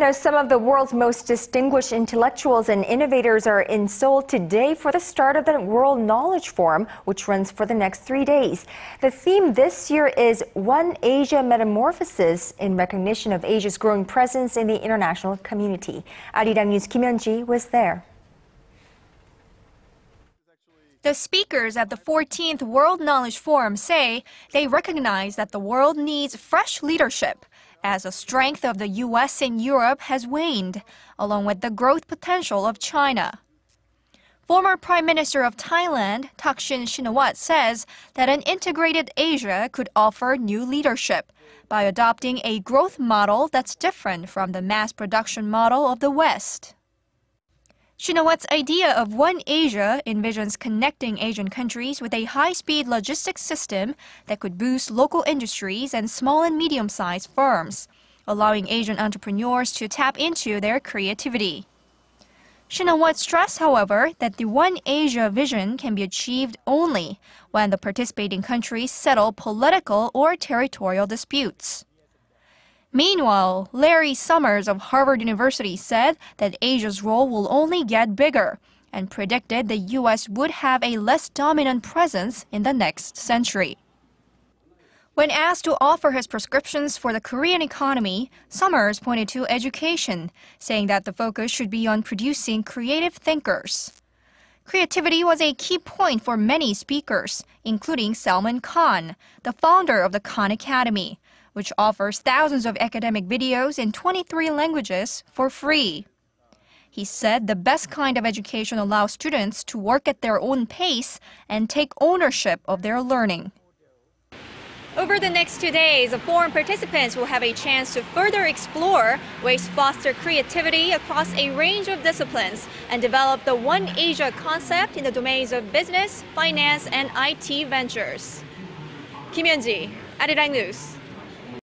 Now, some of the world's most distinguished intellectuals and innovators are in Seoul today for the start of the World Knowledge Forum, which runs for the next three days. The theme this year is One Asia Metamorphosis in recognition of Asia's growing presence in the international community. Arirang News Kim Hyun-ji was there. The speakers at the 14th World Knowledge Forum say they recognize that the world needs fresh leadership as the strength of the U.S. and Europe has waned, along with the growth potential of China. Former Prime Minister of Thailand, Thaksin Shinawatra, says that an integrated Asia could offer new leadership by adopting a growth model that's different from the mass production model of the West. Shinawatra's idea of One Asia envisions connecting Asian countries with a high-speed logistics system that could boost local industries and small and medium-sized firms, allowing Asian entrepreneurs to tap into their creativity. Shinawatra stressed, however, that the One Asia vision can be achieved only when the participating countries settle political or territorial disputes. Meanwhile, Larry Summers of Harvard University said that Asia's role will only get bigger and predicted the U.S. would have a less dominant presence in the next century. When asked to offer his prescriptions for the Korean economy, Summers pointed to education, saying that the focus should be on producing creative thinkers. Creativity was a key point for many speakers, including Salman Khan, the founder of the Khan Academy, which offers thousands of academic videos in 23 languages for free. He said the best kind of education allows students to work at their own pace and take ownership of their learning. Over the next two days, the forum participants will have a chance to further explore ways to foster creativity across a range of disciplines and develop the One Asia concept in the domains of business, finance, and IT ventures. Kim Hyun-ji, Arirang News.